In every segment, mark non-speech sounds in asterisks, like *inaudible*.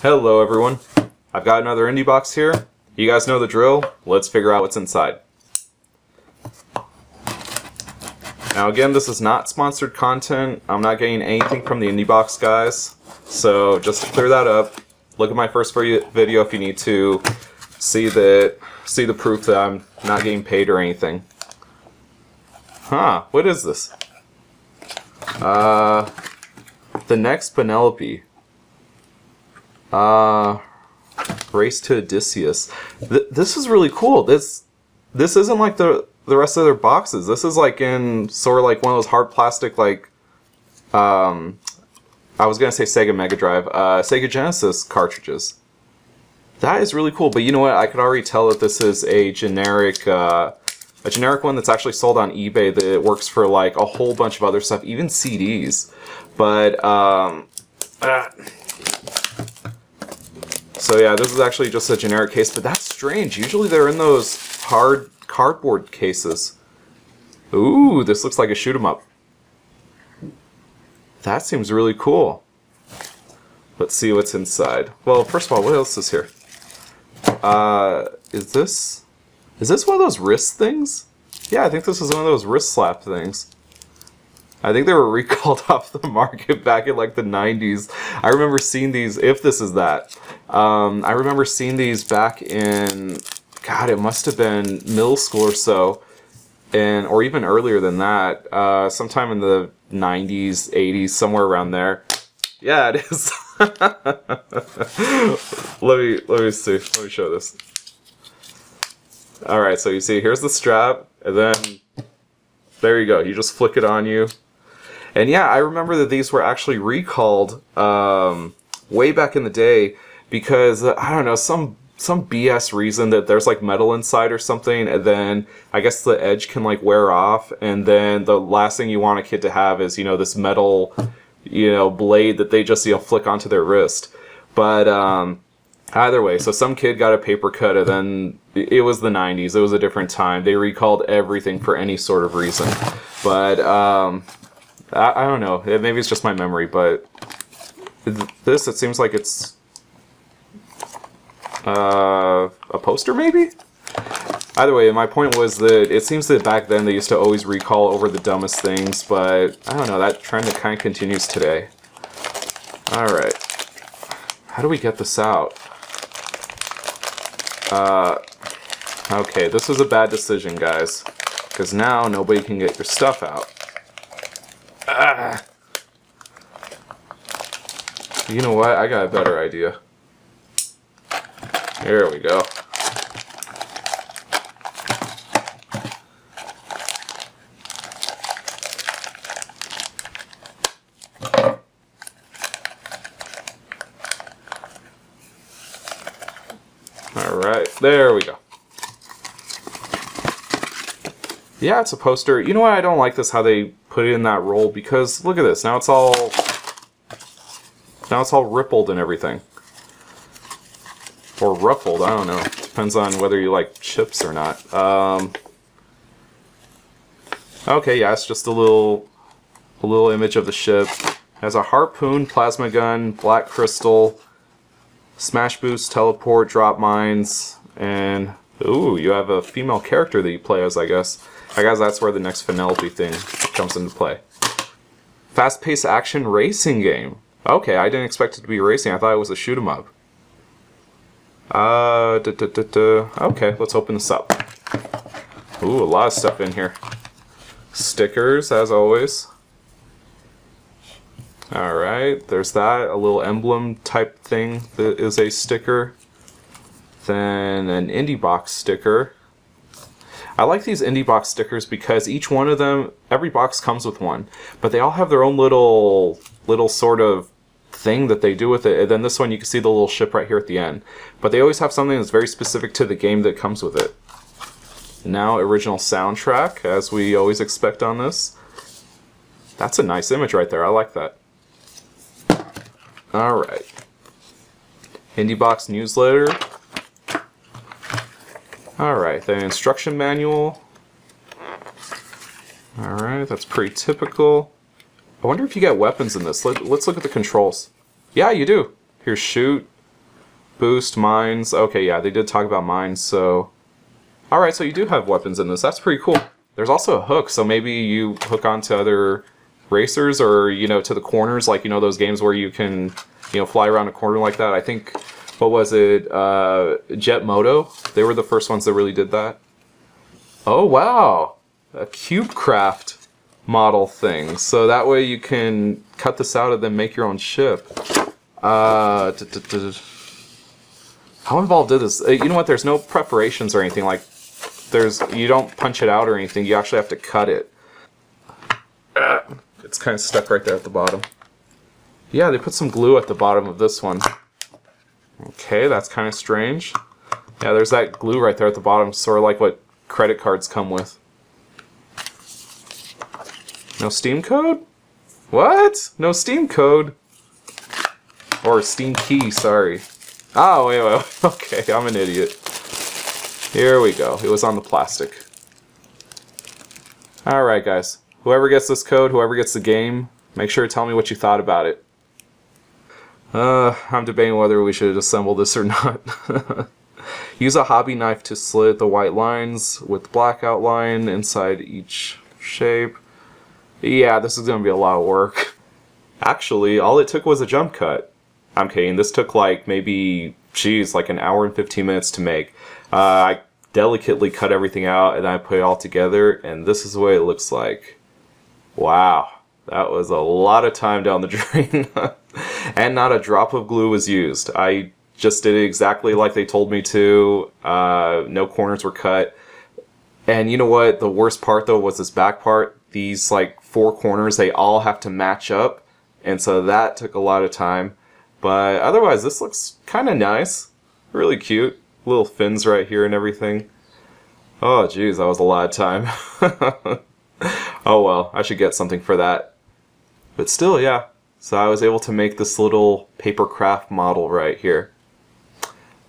Hello everyone. I've got another indie box here. You guys know the drill. Let's figure out what's inside. Now again, this is not sponsored content. I'm not getting anything from the indie box guys. So just to clear that up, look at my first video if you need to see that see the proof that I'm not getting paid or anything. Huh, what is this? Uh the next Penelope. Uh, Race to Odysseus. Th this is really cool. This this isn't like the the rest of their boxes. This is like in sort of like one of those hard plastic like um I was gonna say Sega Mega Drive, uh, Sega Genesis cartridges. That is really cool, but you know what? I could already tell that this is a generic uh, a generic one that's actually sold on eBay that works for like a whole bunch of other stuff, even CDs. But um, uh, so yeah, this is actually just a generic case, but that's strange. Usually they're in those hard cardboard cases. Ooh, this looks like a shoot 'em up. That seems really cool. Let's see what's inside. Well, first of all, what else is here? Uh, is this... Is this one of those wrist things? Yeah, I think this is one of those wrist slap things. I think they were *laughs* recalled off the market back in like the 90s. I remember seeing these, if this is that, um, I remember seeing these back in, God, it must have been middle school or so, and or even earlier than that, uh, sometime in the 90s, 80s, somewhere around there. Yeah, it is. *laughs* let me let me see. Let me show this. All right, so you see, here's the strap, and then there you go. You just flick it on you. And yeah, I remember that these were actually recalled um, way back in the day because uh, I don't know some some BS reason that there's like metal inside or something, and then I guess the edge can like wear off, and then the last thing you want a kid to have is you know this metal, you know, blade that they just you know flick onto their wrist. But um, either way, so some kid got a paper cut, and then it was the '90s. It was a different time. They recalled everything for any sort of reason. But um, I, I don't know. Maybe it's just my memory, but this it seems like it's uh, a poster, maybe. Either way, my point was that it seems that back then they used to always recall over the dumbest things, but I don't know. That trend kind of continues today. All right, how do we get this out? Uh, okay, this was a bad decision, guys, because now nobody can get your stuff out. Ah. *sighs* You know what? I got a better idea. There we go. Alright, there we go. Yeah, it's a poster. You know what? I don't like this how they put it in that roll because look at this. Now it's all now it's all rippled and everything. Or ruffled, I don't know. Depends on whether you like chips or not. Um, okay, yeah, it's just a little a little image of the ship. Has a harpoon, plasma gun, black crystal, smash boost, teleport, drop mines, and ooh, you have a female character that you play as, I guess. I guess that's where the next Penelope thing comes into play. Fast-paced action racing game. Okay, I didn't expect it to be racing. I thought it was a shoot 'em up. Uh, da, da, da, okay, let's open this up. Ooh, a lot of stuff in here. Stickers, as always. Alright, there's that. A little emblem type thing that is a sticker. Then an indie box sticker. I like these indie box stickers because each one of them, every box comes with one, but they all have their own little, little sort of thing that they do with it. And then this one, you can see the little ship right here at the end. But they always have something that's very specific to the game that comes with it. Now, original soundtrack, as we always expect on this. That's a nice image right there. I like that. Alright. Indie Box newsletter. Alright, the instruction manual. Alright, that's pretty typical. I wonder if you get weapons in this. Let, us look at the controls. Yeah, you do. Here's shoot, boost, mines. Okay, yeah, they did talk about mines, so... Alright, so you do have weapons in this. That's pretty cool. There's also a hook, so maybe you hook onto other racers or, you know, to the corners, like, you know, those games where you can, you know, fly around a corner like that. I think, what was it, uh, Jet Moto? They were the first ones that really did that. Oh, wow! A cube craft model thing. So that way you can cut this out and then make your own ship. Uh, how involved is this? Uh, you know what? There's no preparations or anything. Like, there's you don't punch it out or anything. You actually have to cut it. It's kind of stuck right there at the bottom. Yeah, they put some glue at the bottom of this one. Okay, that's kind of strange. Yeah, there's that glue right there at the bottom, sort of like what credit cards come with. No Steam code? What? No Steam code? Or Steam key, sorry. Oh, wait, wait, *laughs* okay, I'm an idiot. Here we go. It was on the plastic. Alright, guys. Whoever gets this code, whoever gets the game, make sure to tell me what you thought about it. Uh, I'm debating whether we should assemble this or not. *laughs* Use a hobby knife to slit the white lines with black outline inside each shape. Yeah, this is going to be a lot of work. Actually, all it took was a jump cut. I'm kidding. This took like maybe, geez, like an hour and 15 minutes to make. Uh, I delicately cut everything out and I put it all together and this is the way it looks like. Wow, that was a lot of time down the *laughs* drain. and not a drop of glue was used. I just did it exactly like they told me to. Uh, no corners were cut. And you know what? The worst part though was this back part. These like four corners, they all have to match up. And so that took a lot of time. But otherwise, this looks kind of nice. Really cute. Little fins right here and everything. Oh, geez, that was a lot of time. *laughs* oh well, I should get something for that. But still, yeah. So I was able to make this little paper craft model right here.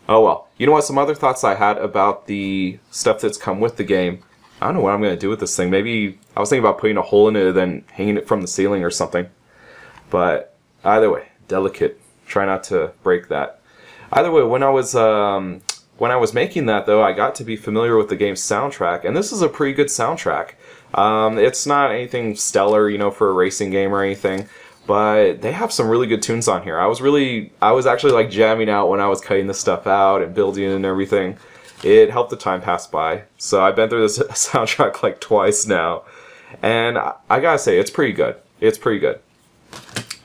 Oh well. You know what? Some other thoughts I had about the stuff that's come with the game. I don't know what I'm going to do with this thing. Maybe I was thinking about putting a hole in it and then hanging it from the ceiling or something. But either way, delicate. Try not to break that. Either way, when I was um, when I was making that though, I got to be familiar with the game's soundtrack, and this is a pretty good soundtrack. Um, it's not anything stellar, you know, for a racing game or anything, but they have some really good tunes on here. I was really, I was actually like jamming out when I was cutting this stuff out and building and everything. It helped the time pass by. So I've been through this *laughs* soundtrack like twice now, and I, I gotta say, it's pretty good. It's pretty good.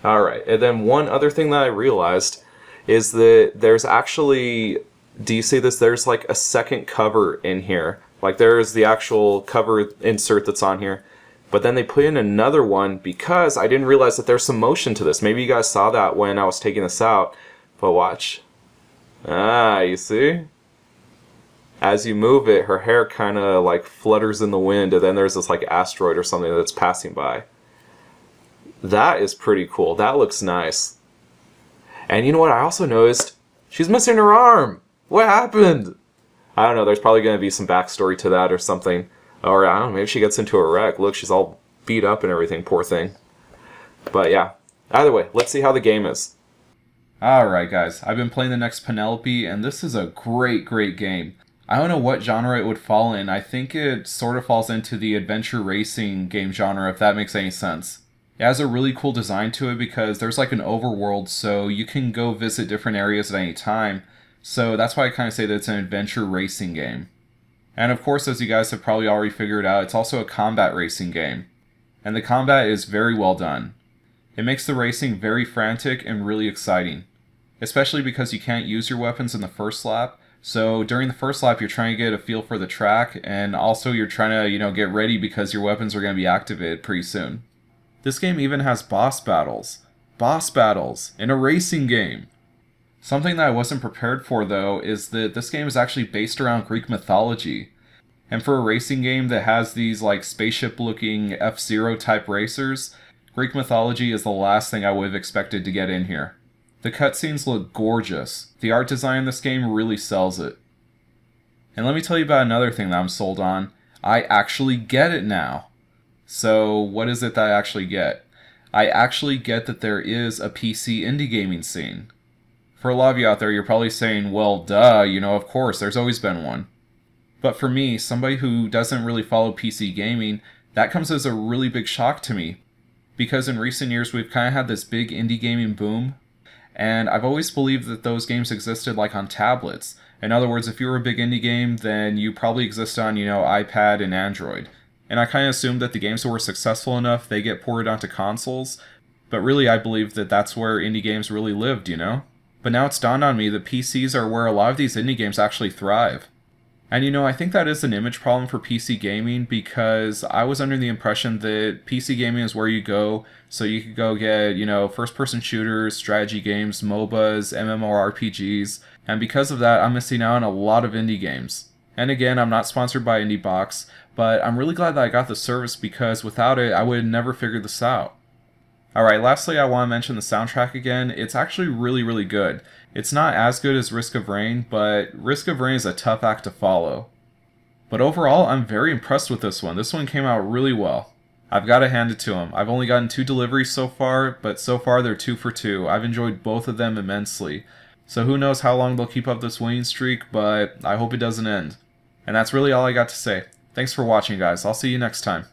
All right, and then one other thing that I realized is that there's actually, do you see this? There's like a second cover in here. Like there's the actual cover insert that's on here. But then they put in another one because I didn't realize that there's some motion to this. Maybe you guys saw that when I was taking this out. But watch. Ah, you see? As you move it, her hair kind of like flutters in the wind and then there's this like asteroid or something that's passing by. That is pretty cool. That looks nice. And you know what I also noticed? She's missing her arm! What happened? I don't know, there's probably going to be some backstory to that or something. Or, I don't know, maybe she gets into a wreck. Look, she's all beat up and everything, poor thing. But yeah, either way, let's see how the game is. Alright guys, I've been playing the next Penelope, and this is a great, great game. I don't know what genre it would fall in. I think it sort of falls into the adventure racing game genre, if that makes any sense. It has a really cool design to it because there's like an overworld, so you can go visit different areas at any time, so that's why I kind of say that it's an adventure racing game. And of course, as you guys have probably already figured out, it's also a combat racing game. And the combat is very well done. It makes the racing very frantic and really exciting. Especially because you can't use your weapons in the first lap, so during the first lap you're trying to get a feel for the track, and also you're trying to, you know, get ready because your weapons are going to be activated pretty soon. This game even has boss battles. Boss battles in a racing game. Something that I wasn't prepared for, though, is that this game is actually based around Greek mythology. And for a racing game that has these, like, spaceship looking F Zero type racers, Greek mythology is the last thing I would have expected to get in here. The cutscenes look gorgeous. The art design in this game really sells it. And let me tell you about another thing that I'm sold on. I actually get it now. So, what is it that I actually get? I actually get that there is a PC indie gaming scene. For a lot of you out there, you're probably saying, well, duh, you know, of course, there's always been one. But for me, somebody who doesn't really follow PC gaming, that comes as a really big shock to me. Because in recent years, we've kind of had this big indie gaming boom, and I've always believed that those games existed like on tablets. In other words, if you were a big indie game, then you probably exist on, you know, iPad and Android. And I kind of assumed that the games that were successful enough, they get ported onto consoles. But really, I believe that that's where indie games really lived, you know? But now it's dawned on me that PCs are where a lot of these indie games actually thrive. And you know, I think that is an image problem for PC gaming because I was under the impression that PC gaming is where you go so you could go get, you know, first person shooters, strategy games, MOBAs, MMORPGs, and because of that, I'm missing out on a lot of indie games. And again, I'm not sponsored by IndieBox, but I'm really glad that I got the service because without it, I would have never figured this out. Alright, lastly, I want to mention the soundtrack again. It's actually really, really good. It's not as good as Risk of Rain, but Risk of Rain is a tough act to follow. But overall, I'm very impressed with this one. This one came out really well. I've got to hand it to him. I've only gotten two deliveries so far, but so far they're two for two. I've enjoyed both of them immensely. So who knows how long they'll keep up this winning streak, but I hope it doesn't end. And that's really all I got to say. Thanks for watching, guys. I'll see you next time.